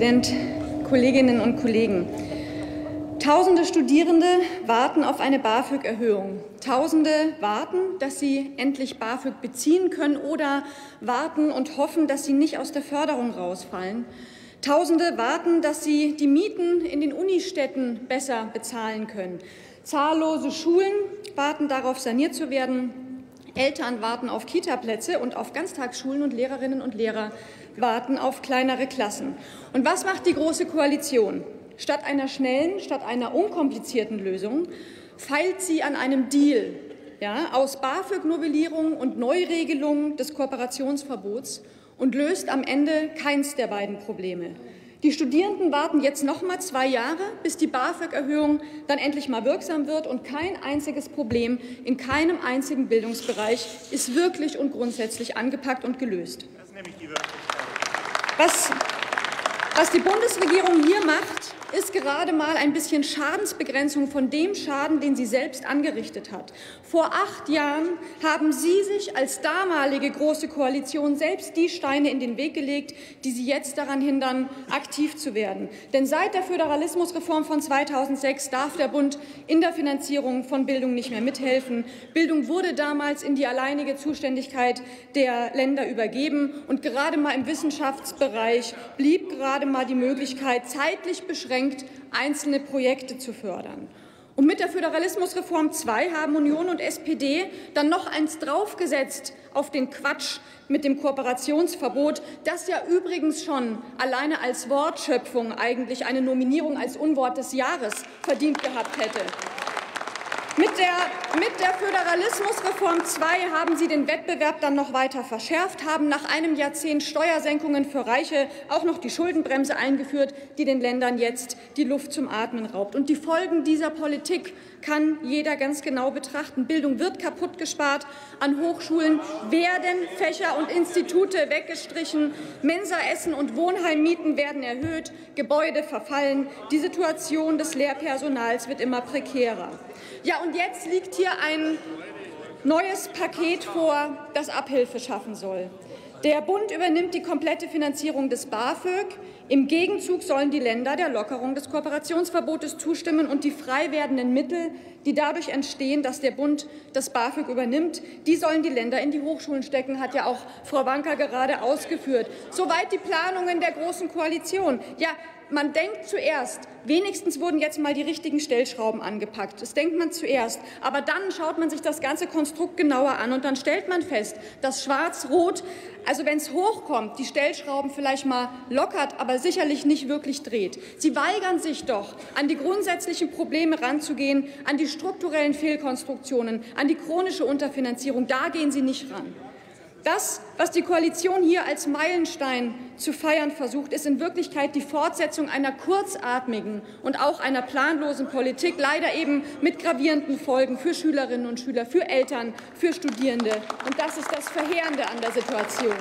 Präsident, Kolleginnen und Kollegen! Tausende Studierende warten auf eine BAföG-Erhöhung. Tausende warten, dass sie endlich BAföG beziehen können oder warten und hoffen, dass sie nicht aus der Förderung rausfallen. Tausende warten, dass sie die Mieten in den Unistädten besser bezahlen können. Zahllose Schulen warten darauf, saniert zu werden. Eltern warten auf Kitaplätze und auf Ganztagsschulen und Lehrerinnen und Lehrer warten auf kleinere Klassen. Und was macht die Große Koalition? Statt einer schnellen, statt einer unkomplizierten Lösung feilt sie an einem Deal ja, aus BAföG-Novellierung und Neuregelung des Kooperationsverbots und löst am Ende keins der beiden Probleme. Die Studierenden warten jetzt noch mal zwei Jahre, bis die BAföG-Erhöhung dann endlich mal wirksam wird. Und kein einziges Problem in keinem einzigen Bildungsbereich ist wirklich und grundsätzlich angepackt und gelöst. Was, was die Bundesregierung hier macht, ist gerade mal ein bisschen Schadensbegrenzung von dem Schaden, den sie selbst angerichtet hat. Vor acht Jahren haben Sie sich als damalige Große Koalition selbst die Steine in den Weg gelegt, die Sie jetzt daran hindern, aktiv zu werden. Denn seit der Föderalismusreform von 2006 darf der Bund in der Finanzierung von Bildung nicht mehr mithelfen. Bildung wurde damals in die alleinige Zuständigkeit der Länder übergeben. Und gerade mal im Wissenschaftsbereich blieb gerade mal die Möglichkeit, zeitlich beschränkt beschränkt, einzelne Projekte zu fördern. Und mit der Föderalismusreform 2 haben Union und SPD dann noch eins draufgesetzt auf den Quatsch mit dem Kooperationsverbot, das ja übrigens schon alleine als Wortschöpfung eigentlich eine Nominierung als Unwort des Jahres verdient gehabt hätte. Mit der, mit der Föderalismusreform 2 haben Sie den Wettbewerb dann noch weiter verschärft, haben nach einem Jahrzehnt Steuersenkungen für Reiche auch noch die Schuldenbremse eingeführt, die den Ländern jetzt die Luft zum Atmen raubt. Und die Folgen dieser Politik kann jeder ganz genau betrachten. Bildung wird kaputt gespart, an Hochschulen werden Fächer und Institute weggestrichen, Mensaessen und Wohnheimmieten werden erhöht, Gebäude verfallen, die Situation des Lehrpersonals wird immer prekärer. Ja, und jetzt liegt hier ein neues Paket vor, das Abhilfe schaffen soll. Der Bund übernimmt die komplette Finanzierung des BAföG. Im Gegenzug sollen die Länder der Lockerung des Kooperationsverbotes zustimmen und die frei werdenden Mittel, die dadurch entstehen, dass der Bund das BAföG übernimmt, die sollen die Länder in die Hochschulen stecken, hat ja auch Frau Wanka gerade ausgeführt. Soweit die Planungen der Großen Koalition. Ja, man denkt zuerst, wenigstens wurden jetzt mal die richtigen Stellschrauben angepackt. Das denkt man zuerst. Aber dann schaut man sich das ganze Konstrukt genauer an und dann stellt man fest, dass Schwarz-Rot, also wenn es hochkommt, die Stellschrauben vielleicht mal lockert, aber sicherlich nicht wirklich dreht. Sie weigern sich doch, an die grundsätzlichen Probleme ranzugehen, an die strukturellen Fehlkonstruktionen, an die chronische Unterfinanzierung. Da gehen Sie nicht ran. Das, was die Koalition hier als Meilenstein zu feiern versucht, ist in Wirklichkeit die Fortsetzung einer kurzatmigen und auch einer planlosen Politik, leider eben mit gravierenden Folgen für Schülerinnen und Schüler, für Eltern, für Studierende. Und das ist das Verheerende an der Situation.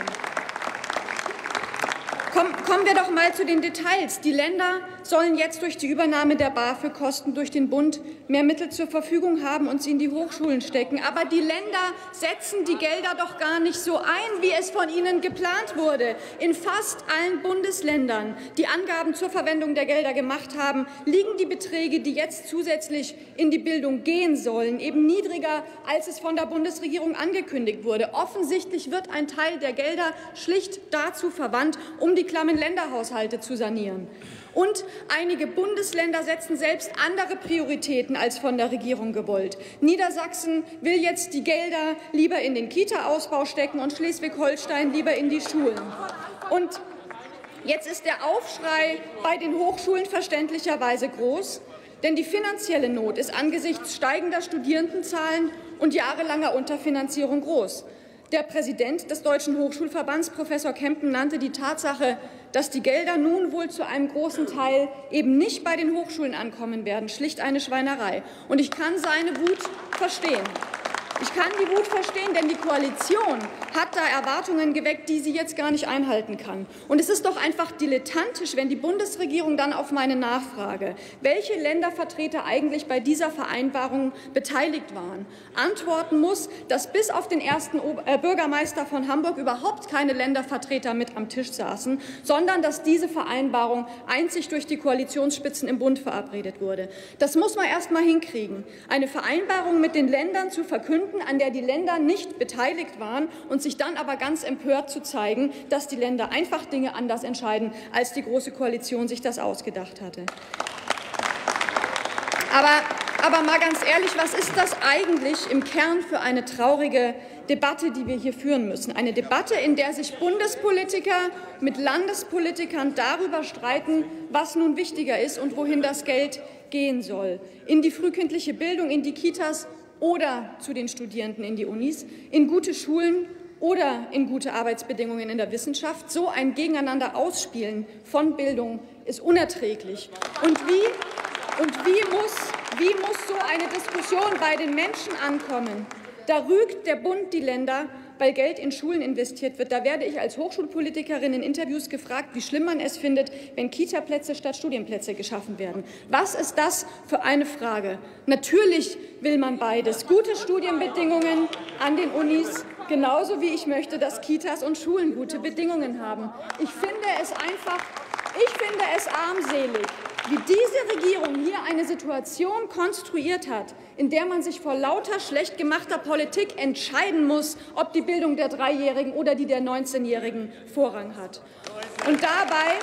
Kommen wir doch mal zu den Details. Die Länder sollen jetzt durch die Übernahme der BAföG-Kosten durch den Bund mehr Mittel zur Verfügung haben und sie in die Hochschulen stecken. Aber die Länder setzen die Gelder doch gar nicht so ein, wie es von ihnen geplant wurde. In fast allen Bundesländern, die Angaben zur Verwendung der Gelder gemacht haben, liegen die Beträge, die jetzt zusätzlich in die Bildung gehen sollen, eben niedriger, als es von der Bundesregierung angekündigt wurde. Offensichtlich wird ein Teil der Gelder schlicht dazu verwandt, um die klammen Länderhaushalte zu sanieren. Und einige Bundesländer setzen selbst andere Prioritäten als von der Regierung gewollt. Niedersachsen will jetzt die Gelder lieber in den Kita-Ausbau stecken und Schleswig-Holstein lieber in die Schulen. Und jetzt ist der Aufschrei bei den Hochschulen verständlicherweise groß. Denn die finanzielle Not ist angesichts steigender Studierendenzahlen und jahrelanger Unterfinanzierung groß. Der Präsident des Deutschen Hochschulverbands, Professor Kempen, nannte die Tatsache, dass die Gelder nun wohl zu einem großen Teil eben nicht bei den Hochschulen ankommen werden, schlicht eine Schweinerei. Und ich kann seine Wut verstehen. Ich kann die Wut verstehen, denn die Koalition hat da Erwartungen geweckt, die sie jetzt gar nicht einhalten kann. Und es ist doch einfach dilettantisch, wenn die Bundesregierung dann auf meine Nachfrage, welche Ländervertreter eigentlich bei dieser Vereinbarung beteiligt waren, antworten muss, dass bis auf den ersten äh, Bürgermeister von Hamburg überhaupt keine Ländervertreter mit am Tisch saßen, sondern dass diese Vereinbarung einzig durch die Koalitionsspitzen im Bund verabredet wurde. Das muss man erst mal hinkriegen. Eine Vereinbarung mit den Ländern zu verkünden, Gründen, an der die Länder nicht beteiligt waren und sich dann aber ganz empört zu zeigen, dass die Länder einfach Dinge anders entscheiden, als die Große Koalition sich das ausgedacht hatte. Aber, aber mal ganz ehrlich, was ist das eigentlich im Kern für eine traurige Debatte, die wir hier führen müssen? Eine Debatte, in der sich Bundespolitiker mit Landespolitikern darüber streiten, was nun wichtiger ist und wohin das Geld gehen soll. In die frühkindliche Bildung, in die Kitas oder zu den Studierenden in die Unis, in gute Schulen oder in gute Arbeitsbedingungen in der Wissenschaft. So ein Gegeneinander ausspielen von Bildung ist unerträglich. Und wie, und wie, muss, wie muss so eine Diskussion bei den Menschen ankommen? Da rügt der Bund die Länder, weil Geld in Schulen investiert wird. Da werde ich als Hochschulpolitikerin in Interviews gefragt, wie schlimm man es findet, wenn Kitaplätze statt Studienplätze geschaffen werden. Was ist das für eine Frage? Natürlich will man beides. Gute Studienbedingungen an den Unis, genauso wie ich möchte, dass Kitas und Schulen gute Bedingungen haben. Ich finde es einfach, ich finde es armselig, Regierung hier eine Situation konstruiert hat, in der man sich vor lauter schlecht gemachter Politik entscheiden muss, ob die Bildung der Dreijährigen oder die der 19-Jährigen Vorrang hat. Und dabei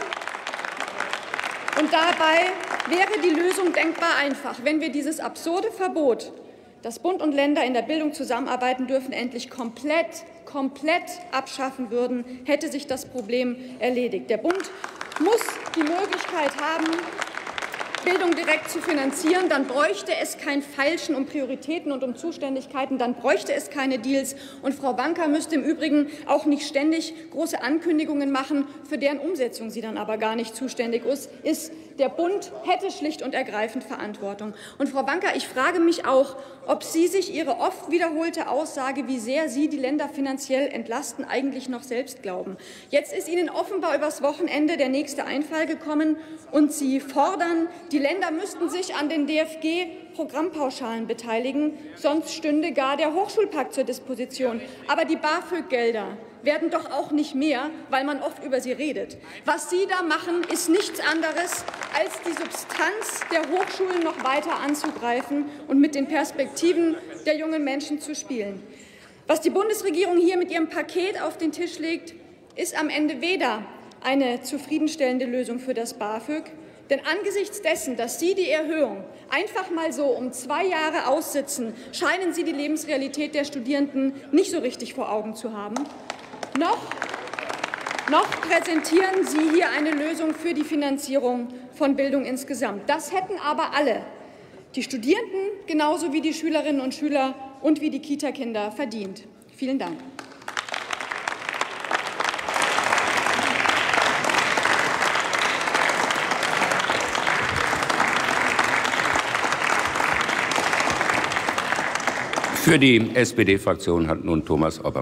und dabei wäre die Lösung denkbar einfach, wenn wir dieses absurde Verbot, dass Bund und Länder in der Bildung zusammenarbeiten dürfen, endlich komplett, komplett abschaffen würden, hätte sich das Problem erledigt. Der Bund muss die Möglichkeit haben, Bildung direkt zu finanzieren, dann bräuchte es kein Feilschen um Prioritäten und um Zuständigkeiten, dann bräuchte es keine Deals. Und Frau Banker müsste im Übrigen auch nicht ständig große Ankündigungen machen, für deren Umsetzung sie dann aber gar nicht zuständig ist. Der Bund hätte schlicht und ergreifend Verantwortung. Und Frau Banker, ich frage mich auch, ob Sie sich Ihre oft wiederholte Aussage, wie sehr Sie die Länder finanziell entlasten, eigentlich noch selbst glauben. Jetzt ist Ihnen offenbar übers Wochenende der nächste Einfall gekommen, und Sie fordern, die Länder müssten sich an den DFG-Programmpauschalen beteiligen, sonst stünde gar der Hochschulpakt zur Disposition. Aber die BAföG-Gelder werden doch auch nicht mehr, weil man oft über sie redet. Was Sie da machen, ist nichts anderes, als die Substanz der Hochschulen noch weiter anzugreifen und mit den Perspektiven der jungen Menschen zu spielen. Was die Bundesregierung hier mit ihrem Paket auf den Tisch legt, ist am Ende weder eine zufriedenstellende Lösung für das BAföG, denn angesichts dessen, dass Sie die Erhöhung einfach mal so um zwei Jahre aussitzen, scheinen Sie die Lebensrealität der Studierenden nicht so richtig vor Augen zu haben. Noch, noch präsentieren Sie hier eine Lösung für die Finanzierung von Bildung insgesamt. Das hätten aber alle, die Studierenden genauso wie die Schülerinnen und Schüler und wie die Kita-Kinder verdient. Vielen Dank. Für die SPD-Fraktion hat nun Thomas Opper.